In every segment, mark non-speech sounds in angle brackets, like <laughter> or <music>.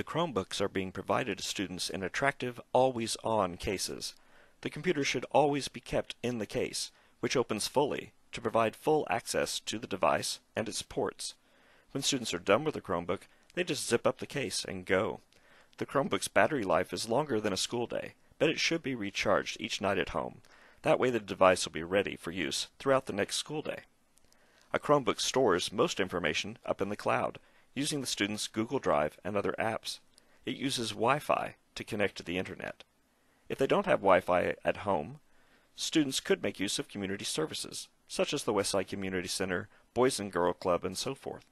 The Chromebooks are being provided to students in attractive, always-on cases. The computer should always be kept in the case, which opens fully to provide full access to the device and its ports. When students are done with the Chromebook, they just zip up the case and go. The Chromebook's battery life is longer than a school day, but it should be recharged each night at home. That way the device will be ready for use throughout the next school day. A Chromebook stores most information up in the cloud, using the student's Google Drive and other apps. It uses Wi-Fi to connect to the internet. If they don't have Wi-Fi at home, students could make use of community services, such as the Westside Community Center, Boys and Girl Club, and so forth.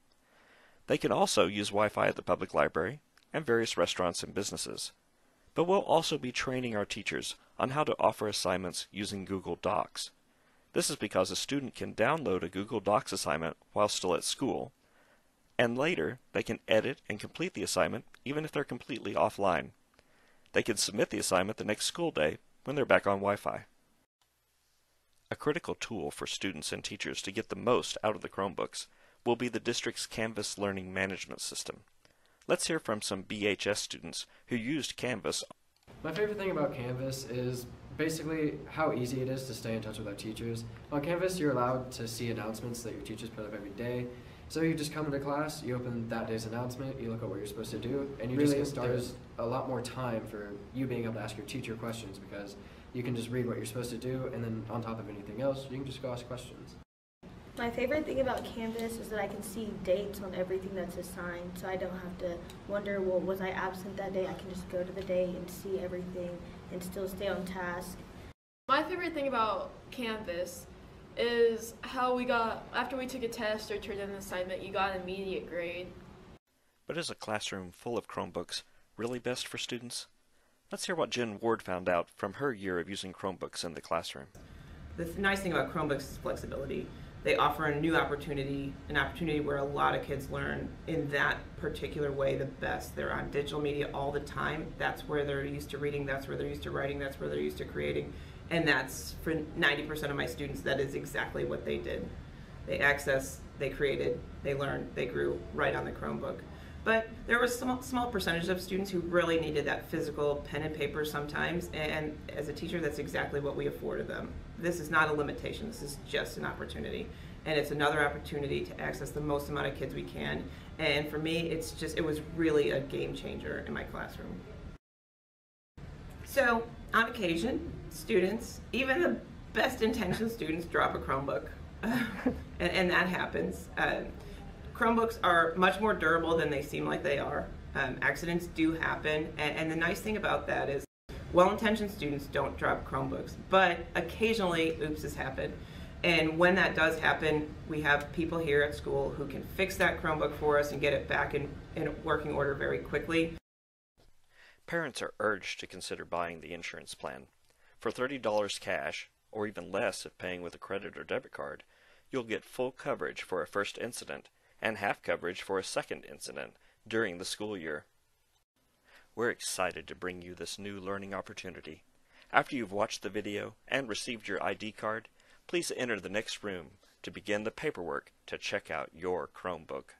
They can also use Wi-Fi at the public library and various restaurants and businesses. But we'll also be training our teachers on how to offer assignments using Google Docs. This is because a student can download a Google Docs assignment while still at school, and later they can edit and complete the assignment even if they're completely offline. They can submit the assignment the next school day when they're back on Wi-Fi. A critical tool for students and teachers to get the most out of the Chromebooks will be the district's Canvas learning management system. Let's hear from some BHS students who used Canvas. My favorite thing about Canvas is basically how easy it is to stay in touch with our teachers. On Canvas, you're allowed to see announcements that your teachers put up every day. So you just come into class, you open that day's announcement, you look at what you're supposed to do, and you really, just get started. There's a lot more time for you being able to ask your teacher questions because you can just read what you're supposed to do, and then on top of anything else, you can just go ask questions. My favorite thing about Canvas is that I can see dates on everything that's assigned, so I don't have to wonder, well, was I absent that day? I can just go to the day and see everything and still stay on task. My favorite thing about Canvas is how we got, after we took a test or turned in an assignment, you got an immediate grade. But is a classroom full of Chromebooks really best for students? Let's hear what Jen Ward found out from her year of using Chromebooks in the classroom. The nice thing about Chromebooks is flexibility. They offer a new opportunity, an opportunity where a lot of kids learn in that particular way the best. They're on digital media all the time. That's where they're used to reading, that's where they're used to writing, that's where they're used to creating. And that's for 90% of my students, that is exactly what they did. They accessed, they created, they learned, they grew right on the Chromebook. But there was some small percentage of students who really needed that physical pen and paper sometimes, and as a teacher, that's exactly what we afforded them. This is not a limitation, this is just an opportunity. And it's another opportunity to access the most amount of kids we can. And for me, it's just, it was really a game changer in my classroom. So, on occasion, students, even the best intentioned students, drop a Chromebook. <laughs> and, and, that happens. Uh, Chromebooks are much more durable than they seem like they are. Um, accidents do happen, and, and the nice thing about that is well-intentioned students don't drop Chromebooks, but occasionally oopses happen. And when that does happen, we have people here at school who can fix that Chromebook for us and get it back in, in working order very quickly. Parents are urged to consider buying the insurance plan. For $30 cash, or even less if paying with a credit or debit card, you'll get full coverage for a first incident and half coverage for a second incident during the school year. We're excited to bring you this new learning opportunity. After you've watched the video and received your ID card, please enter the next room to begin the paperwork to check out your Chromebook.